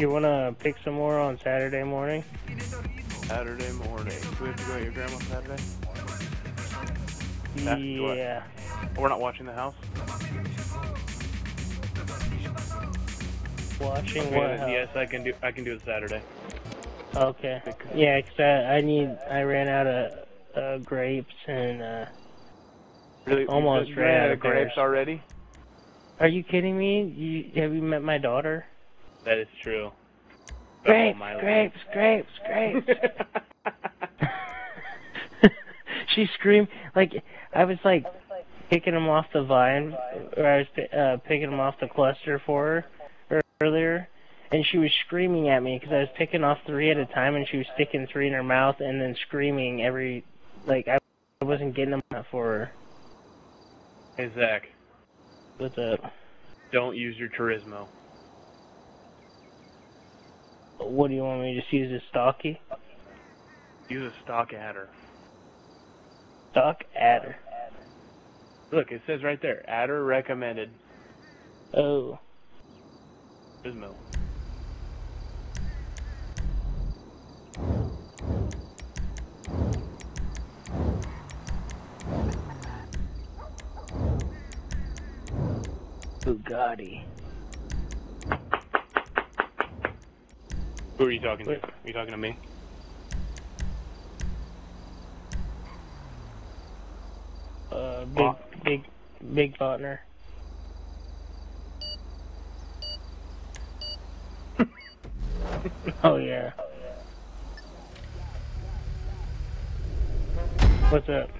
You wanna pick some more on Saturday morning? Saturday morning. Do we have to go to your grandma's Saturday? Back to? Yeah. We're not watching the house? Watching Okay, what? house? yes, I can do. I can do it Saturday. Okay. Yeah, 'cause I, I need. I ran out of uh, grapes and. uh Really? Almost ran ran out out of of grapes pears. already? Are you kidding me? You have you met my daughter? That is true. Grapes, Oh, grapes, grapes, grapes. life. she screamed like I was like picking them off the vine, or I was uh, picking them off the cluster for her earlier, and she was screaming at me because I was picking off three at a time, and she was sticking three in her mouth and then screaming every like I wasn't getting them out for her. hey Zach, What's up? don't use your Turismo. What do you want me to just use a stocky? Use a stock adder. Stock adder. Look, it says right there, adder recommended. Oh. Turismo. Bugatti. Who are you talking to? Wait. Are you talking to me? Uh, big, Huh? big, big partner. oh yeah. What's up?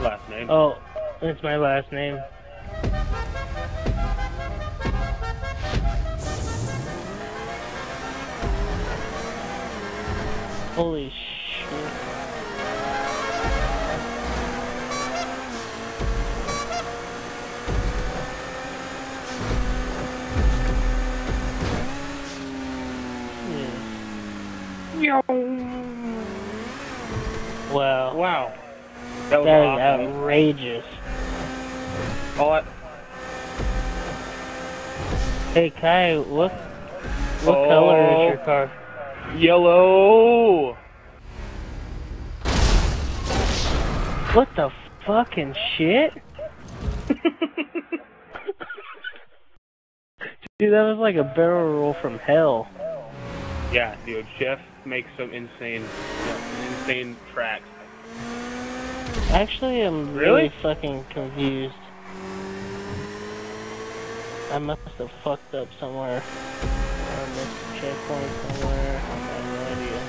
Last name. Oh, that's my last name. Holy shit. Yeah. Wow. Wow. That was That awesome. outrageous. I- Hey Kai, what what Oh. color is your car? Yellow. What the fucking shit? Dude, that was like a barrel roll from hell. yeah, dude. Chef makes some insane, insane tracks. Actually, I'm really, Really? fucking confused. I must have fucked up somewhere. Or missed a checkpoint somewhere. I have no idea.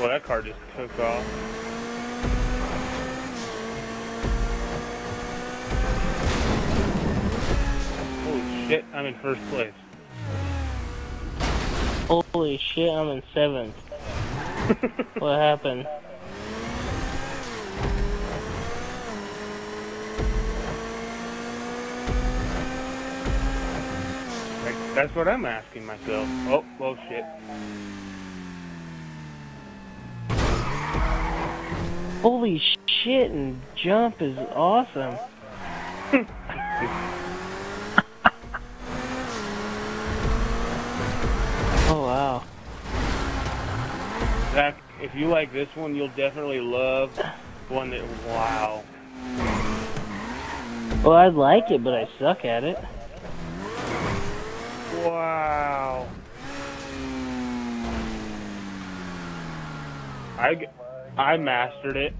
Well, that car just took off. Holy shit, I'm in first place. Holy shit, I'm in seventh. What happened? Like, That's what I'm asking myself. Oh, well, shit. Holy shit, and jump is awesome. Oh wow. Zach, if you like this one, you'll definitely love one that. Wow. Well, I'd like it, but I suck at it. Wow. I, I mastered it.